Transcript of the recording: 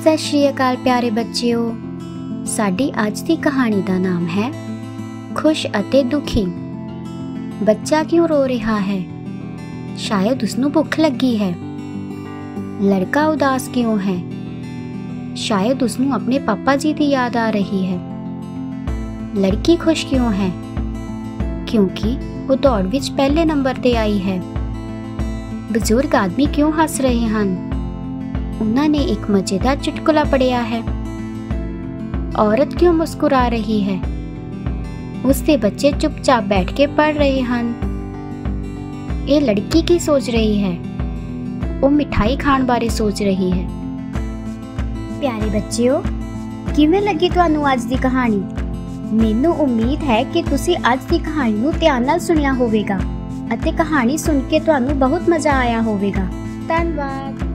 ਸਤਿ ਸ਼੍ਰੀ ਅਕਾਲ ਪਿਆਰੇ ਬੱਚਿਓ। ਸਾਡੀ ਅੱਜ ਦੀ ਕਹਾਣੀ ਦਾ ਨਾਮ ਹੈ, ਖੁਸ਼ ਅਤੇ ਦੁਖੀ। ਬੱਚਾ ਕਿਉਂ ਰੋ ਰਿਹਾ ਹੈ? ਸ਼ਾਇਦ ਉਸ ਨੂੰ ਭੁੱਖ ਲੱਗੀ ਹੈ। ਲੜਕਾ ਉਦਾਸ ਕਿਉਂ ਹੈ? ਸ਼ਾਇਦ ਉਸ ਨੂੰ ਆਪਣੇ ਪਾਪਾ ਜੀ ਦੀ ਯਾਦ ਆ ਰਹੀ ਹੈ। ਲੜਕੀ ਖੁਸ਼ ਕਿਉਂ ਹੈ? ਕਿਉਂਕਿ ਉਹ ਦੌੜ ਵਿੱਚ ਪਹਿਲੇ ਨੰਬਰ ਤੇ ਆਈ ਹੈ। ਬਜ਼ੁਰਗ ਆਦਮੀ ਕਿਉਂ ਹੱਸ ਰਹੇ ਹਨ? ਉਹਨਾਂ ਨੇ ਇੱਕ ਮਜ਼ੇਦਾਰ ਚੁਟਕਲਾ ਪੜਿਆ ਹੈ ਔਰਤ ਕਿਉਂ ਮੁਸਕਰਾ ਰਹੀ ਹੈ ਉਸ ਦੇ ਬੱਚੇ ਚੁੱਪਚਾਪ ਬੈਠ ਕੇ ਪੜ ਰਹੇ ਹਨ ਇਹ ਲੜਕੀ ਕੀ ਸੋਚ ਰਹੀ ਹੈ ਉਹ ਮਿਠਾਈ ਖਾਣ ਬਾਰੇ ਸੋਚ ਰਹੀ ਹੈ ਪਿਆਰੇ ਬੱਚਿਓ ਕਿਵੇਂ ਲੱਗੀ ਤੁਹਾਨੂੰ ਅੱਜ ਦੀ ਕਹਾਣੀ ਮੈਨੂੰ ਉਮੀਦ ਹੈ ਕਿ ਤੁਸੀਂ ਅੱਜ ਦੀ ਕਹਾਣੀ ਨੂੰ ਧਿਆਨ ਨਾਲ ਸੁਣਿਆ ਹੋਵੇਗਾ ਅਤੇ ਕਹਾਣੀ ਸੁਣ ਕੇ ਤੁਹਾਨੂੰ ਬਹੁਤ ਮਜ਼ਾ ਆਇਆ ਹੋਵੇਗਾ ਧੰਨਵਾਦ